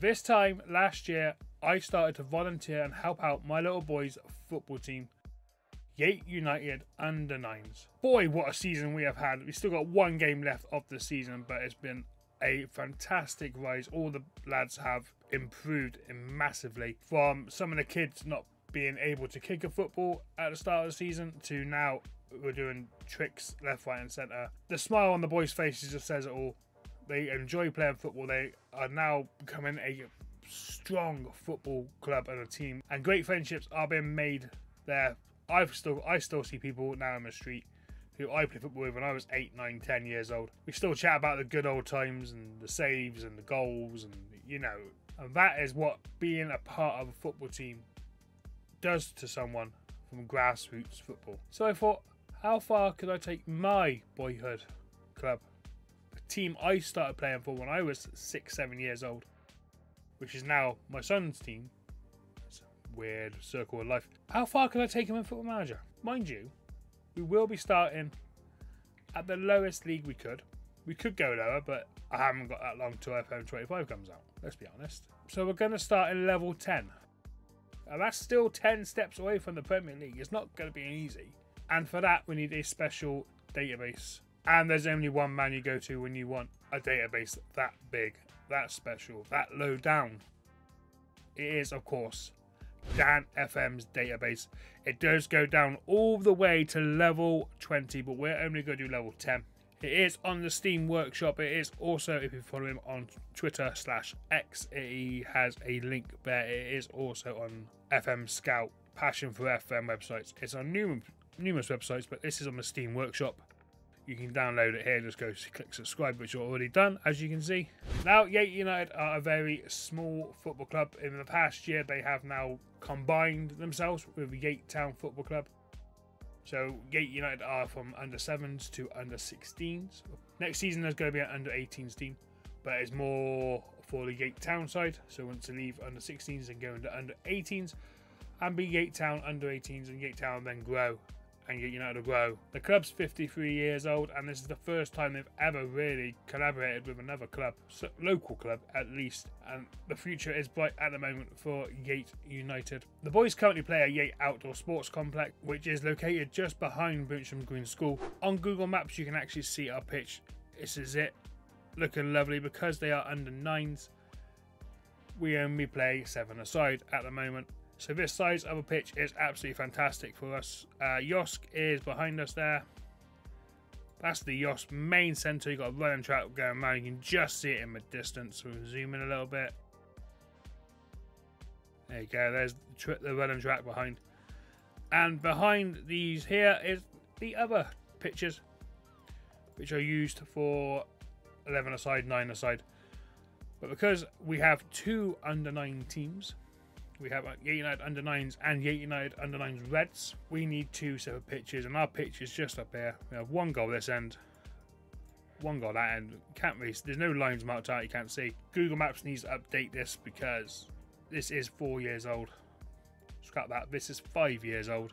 This time last year, I started to volunteer and help out my little boys' football team, Yate United under nines. Boy, what a season we have had. We still got one game left of the season, but it's been a fantastic rise. All the lads have improved massively from some of the kids not being able to kick a football at the start of the season to now we're doing tricks left, right, and centre. The smile on the boys' faces just says it all. They enjoy playing football. They are now becoming a strong football club and a team, and great friendships are being made there. I've still I still see people now in the street who I played football with when I was 8, 9, 10 years old. We still chat about the good old times and the saves and the goals and you know, and that is what being a part of a football team does to someone from grassroots football. So I thought, how far could I take my boyhood club? Team I started playing for when I was six, seven years old, which is now my son's team. It's a weird circle of life. How far can I take him in football manager? Mind you, we will be starting at the lowest league we could. We could go lower, but I haven't got that long till FM 25 comes out, let's be honest. So we're going to start in level 10. And that's still 10 steps away from the Premier League. It's not going to be easy. And for that, we need a special database. And there's only one man you go to when you want a database that big, that special, that low down. It is, of course, Dan FM's database. It does go down all the way to level 20, but we're only going to do level 10. It is on the Steam Workshop. It is also, if you follow him on Twitter slash X, he has a link there. It is also on FM Scout, Passion for FM websites. It's on numerous, numerous websites, but this is on the Steam Workshop. You can download it here. Just go click subscribe, which you're already done, as you can see. Now, Yate United are a very small football club. In the past year, they have now combined themselves with Yate Town Football Club. So Yate United are from under sevens to under 16s. Next season, there's going to be an under 18s team, but it's more for the Yate Town side. So once to leave under 16s and go into under 18s, and be Yate Town under 18s, and Yate Town then grow and Yate United to grow. The club's 53 years old, and this is the first time they've ever really collaborated with another club, so local club at least. And the future is bright at the moment for Yate United. The boys currently play at Yate Outdoor Sports Complex, which is located just behind Brimsham Green School. On Google Maps, you can actually see our pitch. This is it, looking lovely because they are under nines. We only play seven aside at the moment. So this size of a pitch is absolutely fantastic for us. Uh, Yosk is behind us there. That's the Yosk main centre. You've got a running track going around. You can just see it in the distance. So We'll zoom in a little bit. There you go. There's the, the running track behind. And behind these here is the other pitches, which are used for 11 aside, 9 aside. But because we have two under 9 teams, we have Yate United under nines and Yate United under nines Reds. We need two separate pitches, and our pitch is just up here. We have one goal this end, one goal that end. Can't really. There's no lines marked out. You can't see. Google Maps needs to update this because this is four years old. Scrap that. This is five years old,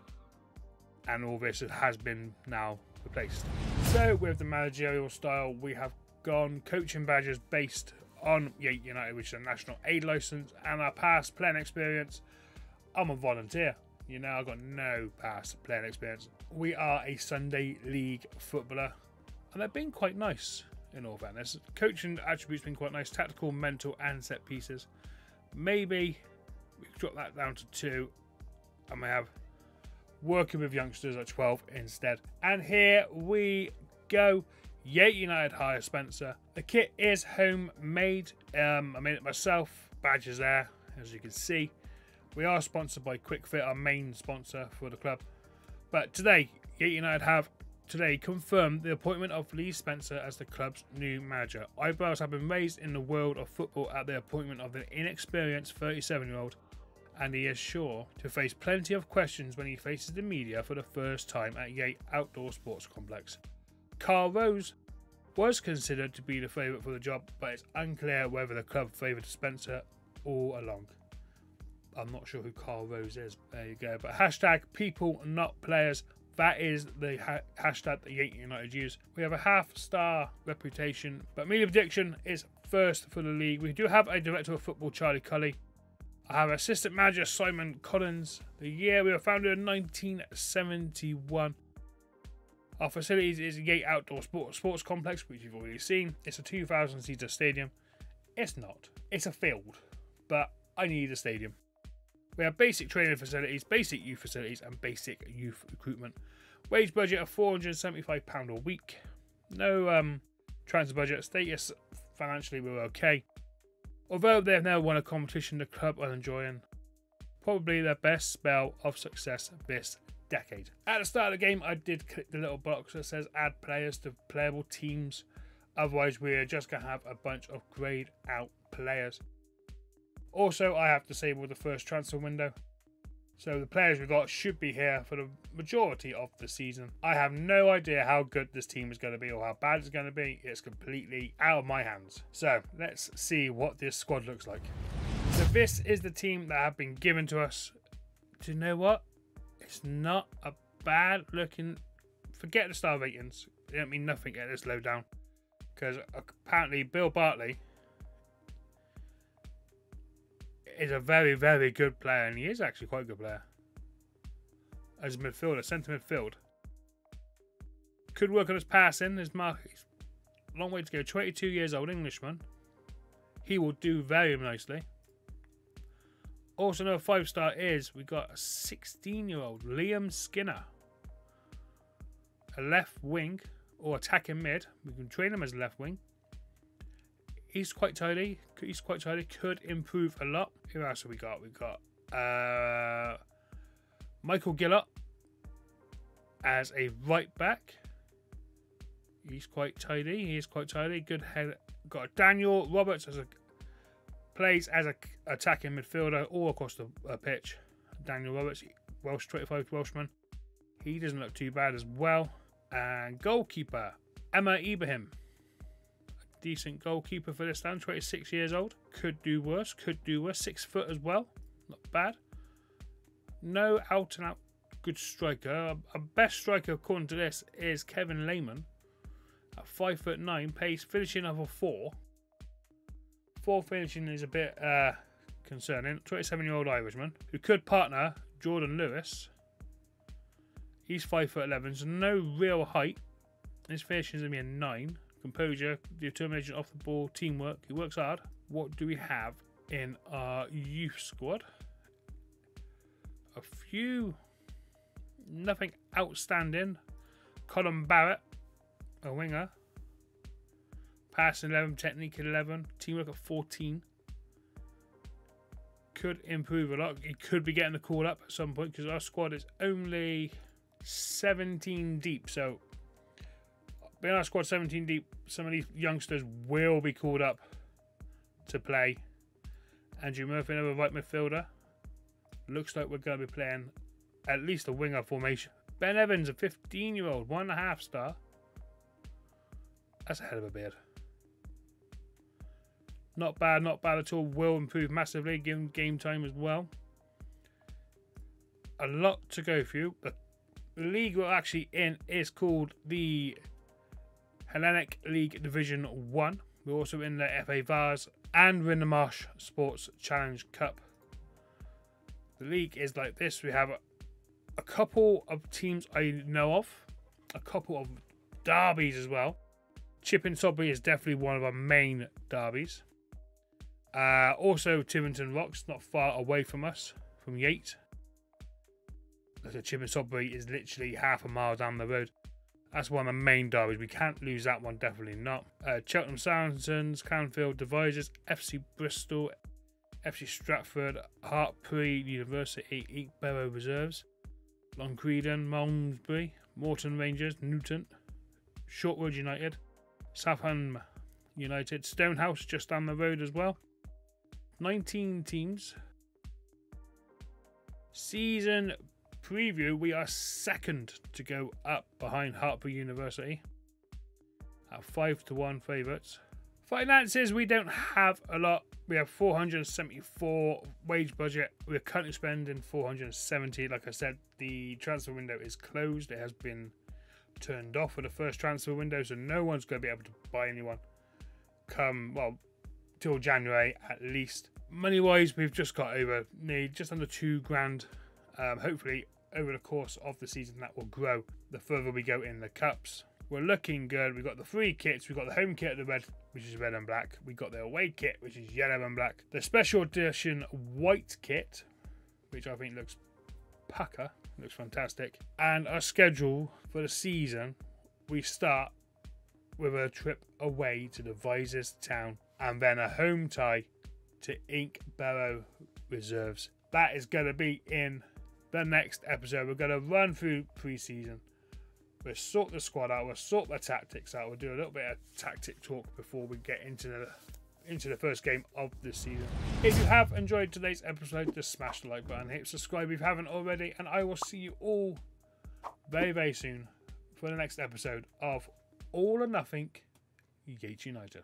and all this has been now replaced. So with the managerial style, we have gone coaching badges based on Yate United, which is a national aid license, and our past playing experience. I'm a volunteer. You know, I've got no past playing experience. We are a Sunday league footballer, and they've been quite nice in all fairness. Coaching attributes been quite nice, tactical, mental, and set pieces. Maybe we could drop that down to two, and we have working with youngsters at 12 instead. And here we go. Yate United hire Spencer. The kit is homemade. Um, I made it myself. Badges there, as you can see. We are sponsored by Kwik Fit, our main sponsor for the club. But today, Yate United have today confirmed the appointment of Lee Spencer as the club's new manager. Eyebrows have been raised in the world of football at the appointment of the inexperienced 37-year-old, and he is sure to face plenty of questions when he faces the media for the first time at Yate Outdoor Sports Complex. Carl Rose was considered to be the favourite for the job, but it's unclear whether the club favoured Spencer all along. I'm not sure who Carl Rose is. There you go. But hashtag people not players. That is the ha- hashtag that United use. We have a half star reputation, but media prediction is first for the league, we do have a director of football, Charlie Cully. I have assistant manager Simon Collins. The year we were founded in 1971. Our facilities is a Yate Outdoor Sport, Sports Complex, which you've already seen. It's a 2,000 seater stadium. It's not. It's a field, but I need a stadium. We have basic training facilities, basic youth facilities, and basic youth recruitment. Wage budget of £475 a week. No um, transfer budget. Status financially, we're okay. Although they've never won a competition, the club are enjoying probably their best spell of success this decade. At the start of the game, I did click the little box that says add players to playable teams. Otherwise, we're just going to have a bunch of grayed out players. Also, I have disabled the first transfer window. So the players we got should be here for the majority of the season. I have no idea how good this team is going to be or how bad it's going to be. It's completely out of my hands. So let's see what this squad looks like. So this is the team that have been given to us. Do you know what? It's not a bad looking... Forget the star ratings. They don't mean nothing at this low down. Because apparently Bill Bartley is a very, very good player, and he is actually quite a good player. As a midfielder, centre midfield. Could work on his passing. His mark, long way to go. 22 years old, Englishman. He will do very nicely. Also, another five star is we got a 16 year old Liam Skinner, a left wing or attacking mid. We can train him as left wing he's quite tidy. He's quite tidy. Could improve a lot. Who else have we got? We've got uh, Michael Gillott as a right back. He's quite tidy. He's quite tidy. Good head. Got Daniel Roberts as a Plays as an attacking midfielder all across the uh, pitch. Daniel Roberts, Welsh 25 Welshman. He doesn't look too bad as well. And goalkeeper, Emma Ibrahim. A decent goalkeeper for this land, 26 years old. Could do worse, could do worse. Six foot as well. Not bad. No out and out good striker. A best striker according to this is Kevin Lehman at 5 foot 9, pace finishing over 4. Fourth finishing is a bit uh, concerning. 27 year old Irishman who could partner Jordan Lewis. He's five foot eleven, so no real height. His finishing is going to be a 9. Composure, determination off the ball, teamwork. He works hard. What do we have in our youth squad? A few. Nothing outstanding. Colin Barrett, a winger. Pass 11, technique 11, teamwork at 14. Could improve a lot. He could be getting the call up at some point because our squad is only 17 deep. So being our squad 17 deep, some of these youngsters will be called up to play. Andrew Murphy, another right midfielder. Looks like we're going to be playing at least a winger formation. Ben Evans, a 15 year old, one and a half star. That's a hell of a beard. Not bad, not bad at all. Will improve massively, given game time as well. A lot to go through. The league we're actually in is called the Hellenic League Division 1. We're also in the FA Vase and we're in the Marsh Sports Challenge Cup. The league is like this. We have a, a couple of teams I know of, a couple of derbies as well. Chipping Sodbury is definitely one of our main derbies. Uh, also, Tytherington Rocks, not far away from us, from Yate. So Chipping Sodbury is literally half a mile down the road. That's one of the main derbies. We can't lose that one, definitely not. Uh, Cheltenham Saracens, Canfield Devizes, FC Bristol, FC Stratford, Hartpury University, Eatborough Reserves, Long Crendon, Malmesbury, Moreton Rangers, Newton, Shortwood United, Southam United, Stonehouse just down the road as well. 19 teams. Season preview, we are second to go up behind Hartpury University at 5 to 1 favourites. Finances, we don't have a lot. We have 474 wage budget. We're currently spending 470. Like I said, the transfer window is closed. It has been turned off for the first transfer window, so no one's going to be able to buy anyone come, well, till January at least. Money wise, we've just got over nearly just under two grand. Um, hopefully, over the course of the season, that will grow the further we go in the cups. We're looking good. We've got the three kits. We've got the home kit, the red, which is red and black. We've got the away kit, which is yellow and black. The special edition white kit, which I think looks pucker, looks fantastic. And our schedule for the season, we start with a trip away to Devizes town and then a home tie to Ink Barrow Reserves. That is going to be in the next episode. We're going to run through preseason. We'll sort the squad out. We'll sort the tactics out. We'll do a little bit of tactic talk before we get into the into the first game of the season. If you have enjoyed today's episode, just smash the like button, hit subscribe if you haven't already, and I will see you all very, very soon for the next episode of All or Nothing Yates United.